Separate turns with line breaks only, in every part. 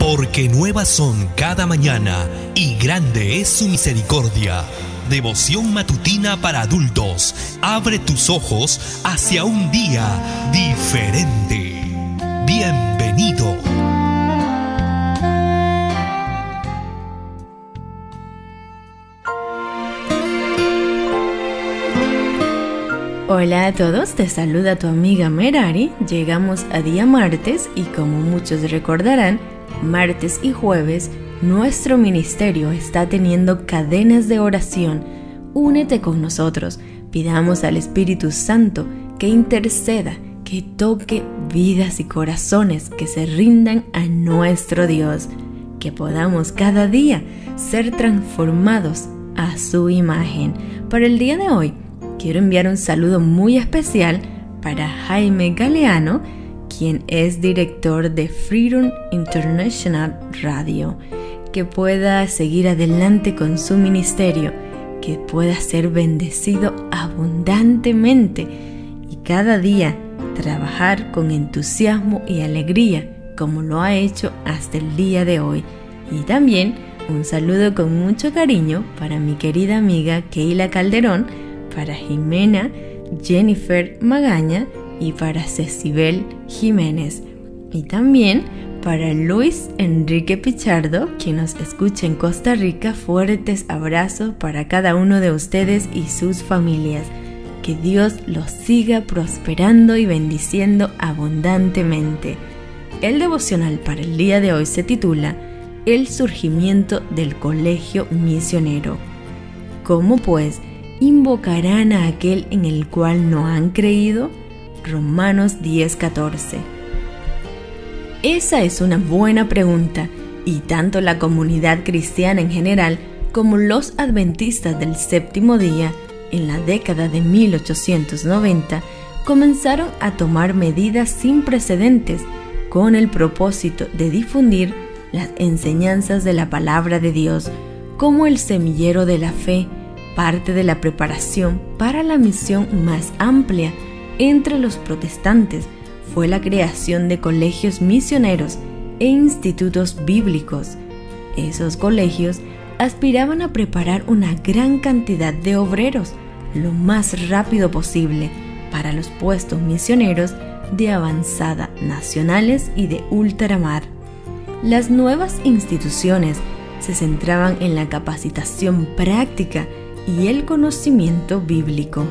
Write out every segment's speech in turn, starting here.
Porque nuevas son cada mañana y grande es su misericordia. Devoción matutina para adultos. Abre tus ojos hacia un día diferente. Bienvenido.
Hola a todos, te saluda tu amiga Merari. Llegamos a día martes y como muchos recordarán, martes y jueves nuestro ministerio está teniendo cadenas de oración. Únete con nosotros, pidamos al Espíritu Santo que interceda, que toque vidas y corazones que se rindan a nuestro Dios, que podamos cada día ser transformados a su imagen. Para el día de hoy, quiero enviar un saludo muy especial para Jaime Galeano, quien es director de Freedom International Radio. Que pueda seguir adelante con su ministerio, que pueda ser bendecido abundantemente y cada día trabajar con entusiasmo y alegría como lo ha hecho hasta el día de hoy. Y también un saludo con mucho cariño para mi querida amiga Keila Calderón, para Jimena, Jennifer Magaña y para Cecibel Jiménez. Y también para Luis Enrique Pichardo, quien nos escucha en Costa Rica, fuertes abrazos para cada uno de ustedes y sus familias. Que Dios los siga prosperando y bendiciendo abundantemente. El devocional para el día de hoy se titula El surgimiento del colegio misionero. ¿Cómo pues invocarán a aquel en el cual no han creído? Romanos 10:14. Esa es una buena pregunta y tanto la comunidad cristiana en general como los adventistas del séptimo día en la década de 1890 comenzaron a tomar medidas sin precedentes con el propósito de difundir las enseñanzas de la palabra de Dios como el semillero de la fe, parte de la preparación para la misión más amplia entre los protestantes fue la creación de colegios misioneros e institutos bíblicos. Esos colegios aspiraban a preparar una gran cantidad de obreros lo más rápido posible para los puestos misioneros de avanzada nacionales y de ultramar. Las nuevas instituciones se centraban en la capacitación práctica y el conocimiento bíblico.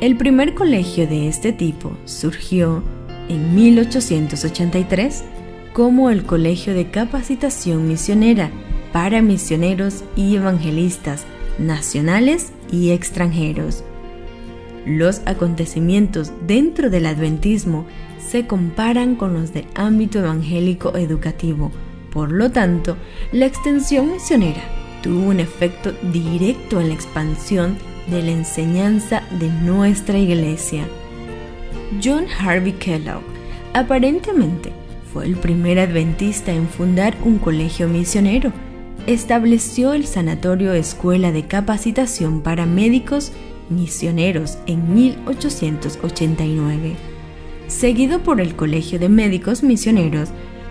El primer colegio de este tipo surgió en 1883 como el Colegio de Capacitación Misionera para misioneros y evangelistas nacionales y extranjeros. Los acontecimientos dentro del adventismo se comparan con los del ámbito evangélico educativo, por lo tanto, la extensión misionera tuvo un efecto directo en la expansión de la enseñanza de nuestra iglesia. John Harvey Kellogg aparentemente fue el primer adventista en fundar un colegio misionero. Estableció el Sanatorio Escuela de Capacitación para Médicos Misioneros en 1889, seguido por el Colegio de Médicos Misioneros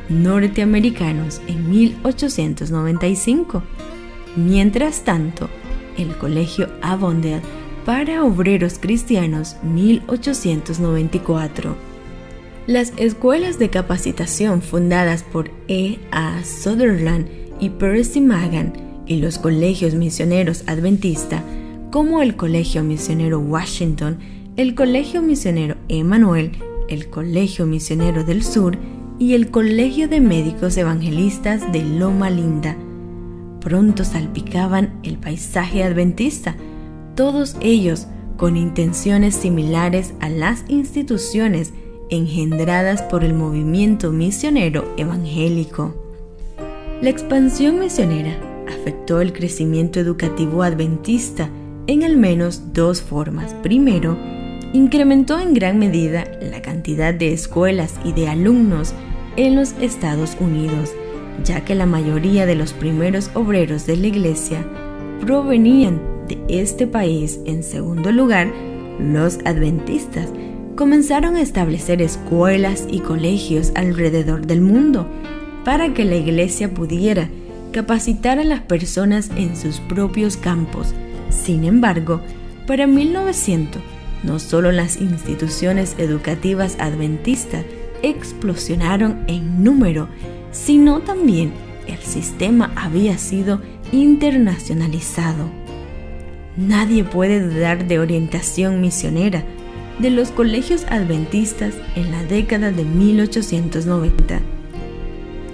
Norteamericanos en 1895. Mientras tanto, el Colegio Avondale para Obreros Cristianos 1894. Las escuelas de capacitación fundadas por E. A. Sutherland y Percy Magan y los colegios misioneros adventista, como el Colegio Misionero Washington, el Colegio Misionero Emanuel, el Colegio Misionero del Sur y el Colegio de Médicos Evangelistas de Loma Linda, pronto salpicaban el paisaje adventista, todos ellos con intenciones similares a las instituciones engendradas por el movimiento misionero evangélico. La expansión misionera afectó el crecimiento educativo adventista en al menos dos formas. Primero, incrementó en gran medida la cantidad de escuelas y de alumnos en los Estados Unidos ya que la mayoría de los primeros obreros de la iglesia provenían de este país. En segundo lugar, los adventistas comenzaron a establecer escuelas y colegios alrededor del mundo para que la iglesia pudiera capacitar a las personas en sus propios campos. Sin embargo, para 1900, no solo las instituciones educativas adventistas explosionaron en número, sino también el sistema había sido internacionalizado. Nadie puede dudar de orientación misionera de los colegios adventistas en la década de 1890.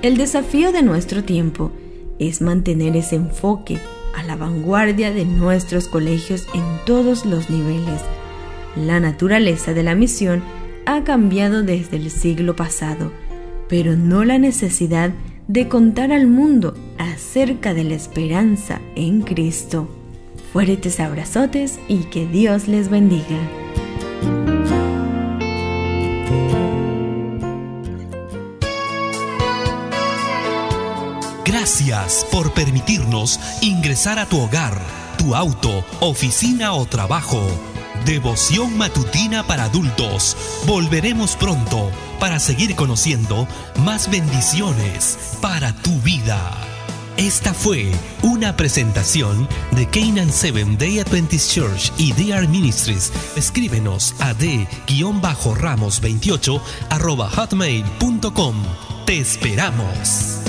El desafío de nuestro tiempo es mantener ese enfoque a la vanguardia de nuestros colegios en todos los niveles. La naturaleza de la misión ha cambiado desde el siglo pasado, pero no la necesidad de contar al mundo acerca de la esperanza en Cristo. Fuertes abrazotes y que Dios les bendiga.
Gracias por permitirnos ingresar a tu hogar, tu auto, oficina o trabajo. Devoción matutina para adultos. Volveremos pronto para seguir conociendo más bendiciones para tu vida. Esta fue una presentación de Canaan Seven Day Adventist Church y DR Ministries. Escríbenos a d-ramos28 hotmail.com. Te esperamos.